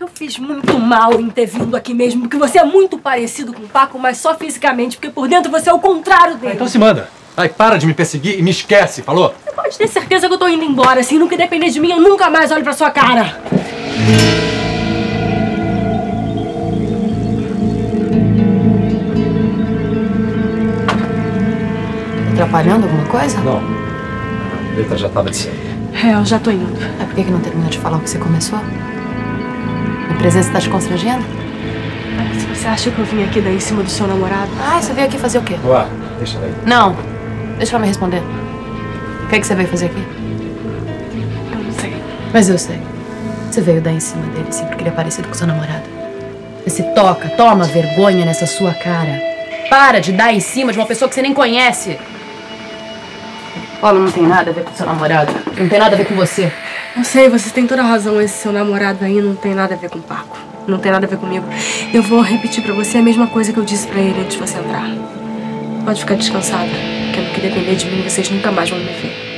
Eu fiz muito mal em ter vindo aqui mesmo, porque você é muito parecido com o Paco, mas só fisicamente, porque por dentro você é o contrário dele. Ah, então se manda. Ai, para de me perseguir e me esquece, falou? Você pode ter certeza que eu tô indo embora. Se nunca depender de mim, eu nunca mais olho pra sua cara. Atrapalhando alguma coisa? Não. A letra já tava de sair. É, eu já tô indo. É por que não terminou de falar o que você começou? Minha presença tá te constrangendo? Se você acha que eu vim aqui daí em cima do seu namorado... Ah, você veio aqui fazer o quê? Ué, deixa daí. Não. Deixa ela me responder. O que, é que você veio fazer aqui? Eu não sei. Mas eu sei. Você veio dar em cima dele sempre que ele é parecido com seu namorado. Esse toca, toma vergonha nessa sua cara. Para de dar em cima de uma pessoa que você nem conhece. Paulo não tem nada a ver com seu namorado. Não tem nada a ver com você. Eu sei, você tem toda a razão. Esse seu namorado aí não tem nada a ver com o Paco. Não tem nada a ver comigo. Eu vou repetir pra você a mesma coisa que eu disse pra ele antes de você entrar. Pode ficar descansada. Que no que depender de mim, vocês nunca mais vão me ver.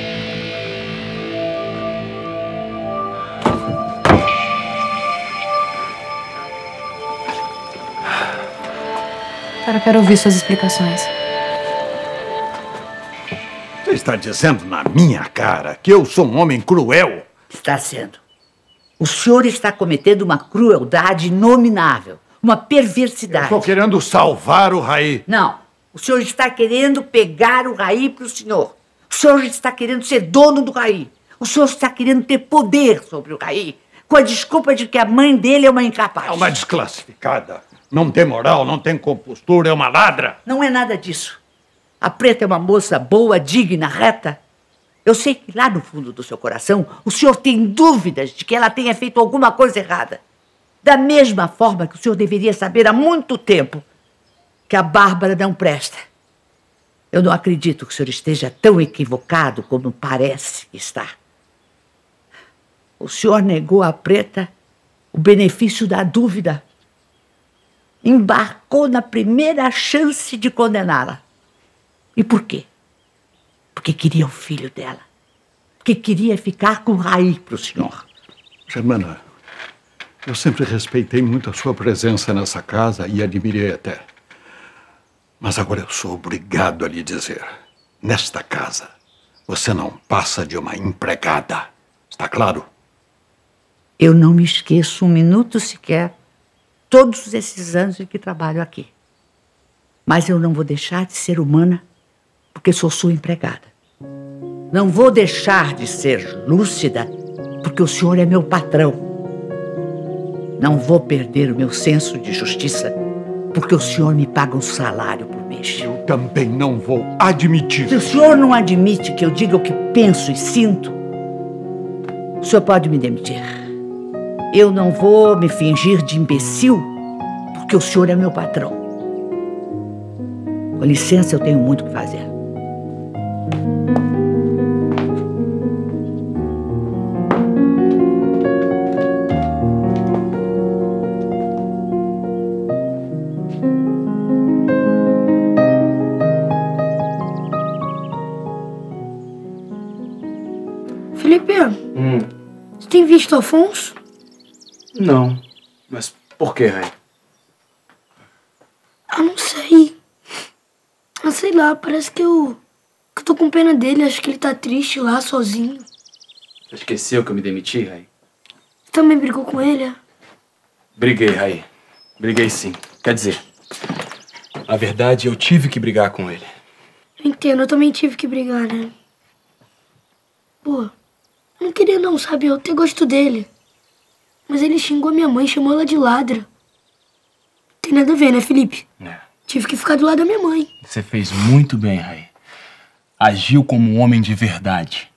Eu quero ouvir suas explicações. Você está dizendo na minha cara que eu sou um homem cruel? Está sendo. O senhor está cometendo uma crueldade inominável, uma perversidade. Estou querendo salvar o Raí. Não. O senhor está querendo pegar o Raí para o senhor. O senhor está querendo ser dono do Raí. O senhor está querendo ter poder sobre o Raí, com a desculpa de que a mãe dele é uma incapaz. É uma desclassificada. Não tem moral, não tem compostura, é uma ladra. Não é nada disso. A Preta é uma moça boa, digna, reta. Eu sei que lá no fundo do seu coração o senhor tem dúvidas de que ela tenha feito alguma coisa errada. Da mesma forma que o senhor deveria saber há muito tempo que a Bárbara não presta. Eu não acredito que o senhor esteja tão equivocado como parece estar. O senhor negou à Preta o benefício da dúvida. Embarcou na primeira chance de condená-la. E por quê? Porque queria o filho dela. Porque queria ficar com o Raí para o senhor. Germana, eu sempre respeitei muito a sua presença nessa casa e admirei até. Mas agora eu sou obrigado a lhe dizer: nesta casa, você não passa de uma empregada. Está claro? Eu não me esqueço um minuto sequer todos esses anos em que trabalho aqui. Mas eu não vou deixar de ser humana porque sou sua empregada. Não vou deixar de ser lúcida porque o senhor é meu patrão. Não vou perder o meu senso de justiça porque o senhor me paga um salário por mês. Eu também não vou admitir. Se o senhor não admite que eu diga o que penso e sinto, o senhor pode me demitir. Eu não vou me fingir de imbecil porque o senhor é meu patrão. Com licença, eu tenho muito o que fazer. Felipe, Hum, você tem visto Afonso? não. Mas por que, Ray? Ah, não sei. Ah, sei lá, parece que eu, eu tô com pena dele. Acho que ele tá triste lá, sozinho. Você esqueceu que eu me demiti? Você também brigou com ele, é? Briguei, Ray. Briguei sim. Quer dizer, na verdade, eu tive que brigar com ele. Eu entendo, eu também tive que brigar, né? Pô, eu não queria não, sabe? Eu até gosto dele. Mas ele xingou a minha mãe, chamou ela de ladra. Tem nada a ver, né, Felipe? É. Tive que ficar do lado da minha mãe. Você fez muito bem, Ray. Agiu como um homem de verdade.